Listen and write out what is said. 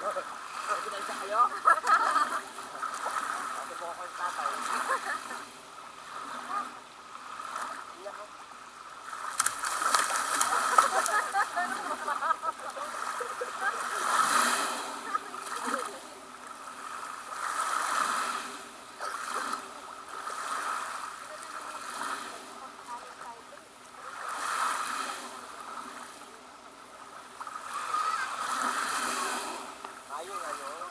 Ha ha ha. Oh,